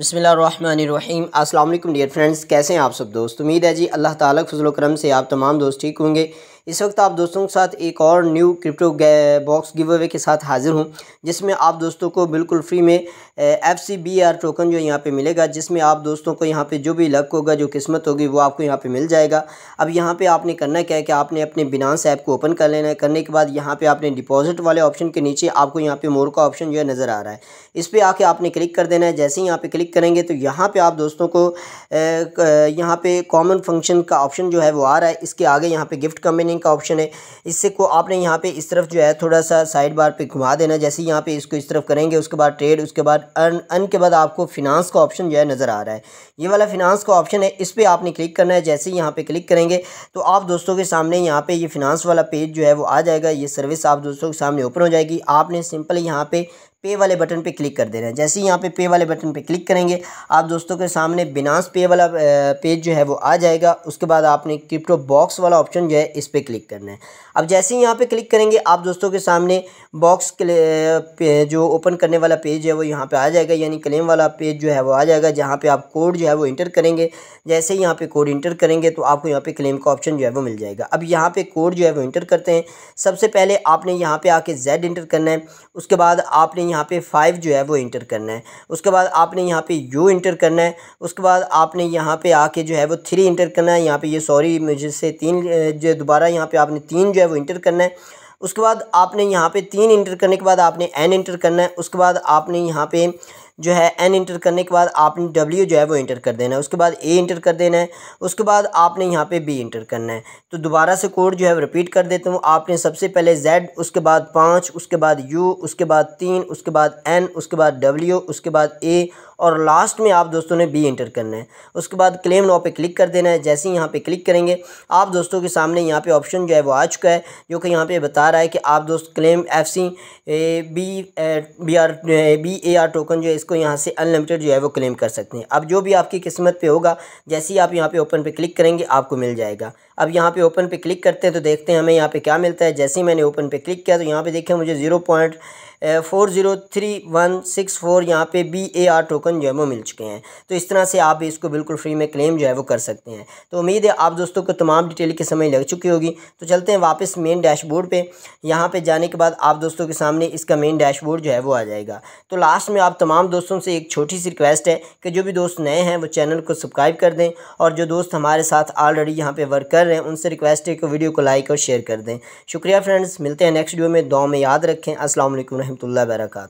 बसमीम अल्लाम dear friends, कैसे हैं आप सब दोस्त? उम्मीद है जी, अल्लाह ताला फजल करम से आप तमाम दोस्त ठीक होंगे। इस वक्त आप दोस्तों के साथ एक और new crypto box giveaway के साथ हाजिर हूँ जिसमें आप दोस्तों को बिल्कुल फ्री में F C B R token जो यहाँ पे मिलेगा जिसमें आप दोस्तों को यहाँ पे जो भी लक होगा जो किस्मत होगी वो आपको यहाँ पे मिल जाएगा अब यहाँ पे आपने करना क्या है कि आपने अपने बिनास ऐप को ओपन कर लेना है करने के बाद यहाँ पे आपने डिपॉजिट वाले ऑप्शन के नीचे आपको यहाँ पे मोर का ऑप्शन जो है नज़र आ रहा है इस पर आके आपने क्लिक कर देना है जैसे ही यहाँ पे क्लिक करेंगे तो यहाँ पे आप दोस्तों को यहाँ पे कॉमन फ़ंक्शन का ऑप्शन जो है वो आ रहा है इसके आगे यहाँ पे गिफ्ट कम्बिनिंग का ऑप्शन है। इससे को आपने यहाँ पे इस तरफ़ जो है थोड़ा सा साइड बार पे घुमा देना। जैसे यहाँ पे इसको इस तरफ़ करेंगे, उसके बाद ट्रेड उसके बाद अर्न अर्न के बाद आपको फिनांस का ऑप्शन जो है नज़र आ रहा है। ये वाला फिनांस का ऑप्शन है, इस पर आपने क्लिक करना है। जैसे ही यहाँ पे क्लिक करेंगे तो आप दोस्तों के सामने यहाँ पे ये फिनांस वाला पेज जो है वो आ जाएगा। ये सर्विस आप दोस्तों के सामने ओपन हो जाएगी। आपने सिंपल यहाँ पे पे वाले बटन पे क्लिक कर दे रहे हैं। जैसे ही यहाँ पे पे वाले बटन पे क्लिक करेंगे, आप दोस्तों के सामने बिनास पे वाला पेज जो है वो आ जाएगा। उसके बाद आपने क्रिप्टो बॉक्स वाला ऑप्शन जो है, इस पर क्लिक करना है। अब जैसे ही यहाँ पे क्लिक करेंगे, आप दोस्तों के सामने बॉक्स जो ओपन करने वाला पेज है, वो यहाँ पर आ जाएगा। यानी क्लेम वाला पेज जो है, वो आ जाएगा, जहाँ पर आप कोड जो है, वो इंटर करेंगे। जैसे ही यहाँ पर कोड इंटर करेंगे तो आपको यहाँ पे क्लेम का ऑप्शन जो है, वो मिल जाएगा। अब यहाँ पर कोड जो है, वो इंटर करते हैं। सबसे पहले आपने यहाँ पे आके जेड इंटर करना है। उसके बाद आपने यहाँ पे फाइव जो है वो इंटर करना है। उसके बाद आपने यहाँ पे यू इंटर करना है। उसके बाद आपने यहाँ पे आके जो है वो थ्री इंटर करना है। यहाँ पे ये सॉरी मुझे से तीन जो दोबारा यहाँ पे आपने तीन जो है वो इंटर करना है। उसके बाद आपने यहाँ पे तीन इंटर करने के बाद आपने एन इंटर करना है। उसके बाद आपने यहाँ पे जो है एन इंटर करने के बाद आपने डब्ल्यू जो है, वो इंटर कर देना है। उसके बाद ए इंटर कर देना है। उसके बाद आपने यहाँ पे बी इंटर करना है। तो दोबारा से कोड जो है रिपीट कर देता हूँ। आपने सबसे पहले जेड उसके बाद पाँच, उसके बाद यू उसके बाद तीन, उसके बाद एन उसके बाद डब्ल्यू उसके बाद ए और लास्ट में आप दोस्तों ने बी इंटर करना है। उसके बाद क्लेम नाव पे क्लिक कर देना है। जैसे ही यहाँ पे क्लिक करेंगे, आप दोस्तों के सामने यहाँ पे ऑप्शन जो है, वो आ चुका है, जो कि यहाँ पे बता रहा है कि आप दोस्त claim F C A B B R B A R token जो है, इसको यहाँ से अनलिमिटेड जो है वो क्लेम कर सकते हैं। अब जो भी आपकी किस्मत पे होगा, जैसे ही आप यहाँ पे ओपन पे क्लिक करेंगे, आपको मिल जाएगा। अब यहाँ पे ओपन पे क्लिक करते हैं तो देखते हैं हमें यहाँ पे क्या मिलता है। जैसे ही मैंने ओपन पे क्लिक किया तो यहाँ पे देखें मुझे zero point four zero three one six four यहाँ पे बी ए आर टोकन जो है वो मिल चुके हैं। तो इस तरह से आप इसको बिल्कुल फ्री में क्लेम जो है वो कर सकते हैं। तो उम्मीद है आप दोस्तों को तमाम डिटेल के समय लग चुकी होगी। तो चलते हैं वापस मेन डैशबोर्ड पे। यहाँ पे जाने के बाद आप दोस्तों के सामने इसका मेन डैशबोर्ड जो है वो आ जाएगा। तो लास्ट में आप तमाम दोस्तों से एक छोटी सी रिक्वेस्ट है कि जो भी दोस्त नए हैं वो चैनल को सब्सक्राइब कर दें और जो दोस्त हमारे साथ ऑलरेडी यहाँ पर वर्क कर रहे हैं, उनसे रिक्वेस्ट है कि वीडियो को लाइक और शेयर कर दें। शुक्रिया फ्रेंड्स मिलते हैं नेक्स्ट वीडियो में। दो में याद रखें। असल वरहमल वर्का